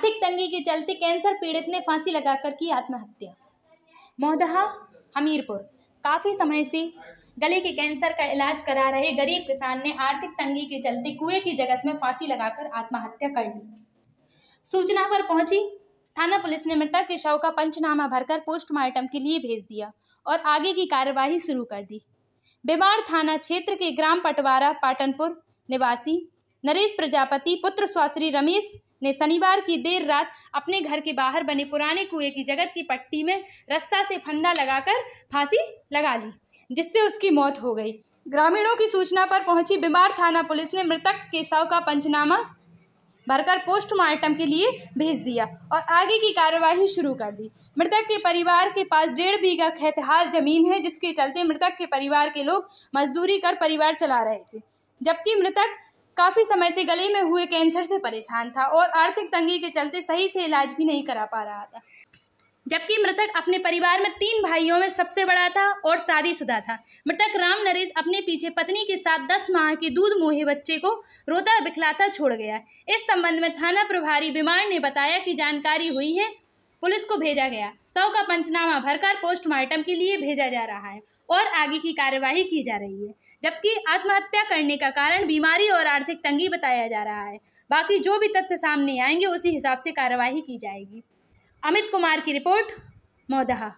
आर्थिक तंगी के चलते कैंसर पीड़ित ने फांसी लगाकर की आत्महत्या। मौदहा हमीरपुर। काफ़ी समय से गले के कैंसर का इलाज करा रहे गरीब किसान ने आर्थिक तंगी के चलते कुएँ की जगत में फांसी लगाकर आत्महत्या कर ली। सूचना पर पहुँची, थाना पुलिस ने मृतक के शव का पंचनामा भरकर पोस्टमार्टम के लिए भेज दिया और आगे की कार्यवाही शुरू कर दी। बेमार थाना क्षेत्र के ग्राम पटवारा, पाटनपुर निवासी नरेश प्रजापति, पुत्र स्वाश्री रमेश ने शनिवार की देर रात अपने घर के बाहर बने पुराने कुएँ की जगत की पट्टी में रस्सा से फंदा लगाकर फांसी लगा ली, जिससे उसकी मौत हो गई। ग्रामीणों की सूचना पर पहुँची बीमार थाना पुलिस ने मृतक के शव का पंचनामा भरकर पोस्टमार्टम के लिए भेज दिया और आगे की कार्यवाही शुरू कर दी। मृतक के परिवार के पास डेढ़ बीघा खेतहार ज़मीन है, जिसके चलते मृतक के परिवार के लोग मजदूरी कर परिवार चला रहे थे, जबकि मृतक काफ़ी समय से गले में हुए कैंसर से परेशान था और आर्थिक तंगी के चलते सही से इलाज भी नहीं करा पा रहा था। जबकि मृतक अपने परिवार में तीन भाइयों में सबसे बड़ा था और शादीशुदा था। मृतक राम नरेश अपने पीछे पत्नी के साथ दस माह के दूध मोहे बच्चे को रोता बिखलाता छोड़ गया। इस संबंध में थाना प्रभारी बीमार ने बताया कि जानकारी हुई है पुलिस को भेजा गया। सौ का पंचनामा भरकर पोस्टमार्टम के लिए भेजा जा रहा है और आगे की कार्यवाही की जा रही है, जबकि आत्महत्या करने का कारण बीमारी और आर्थिक तंगी बताया जा रहा है। बाकी जो भी तथ्य सामने आएँगे, उसी हिसाब से कार्यवाही की जाएगी। अमित कुमार की रिपोर्ट, मौदहा।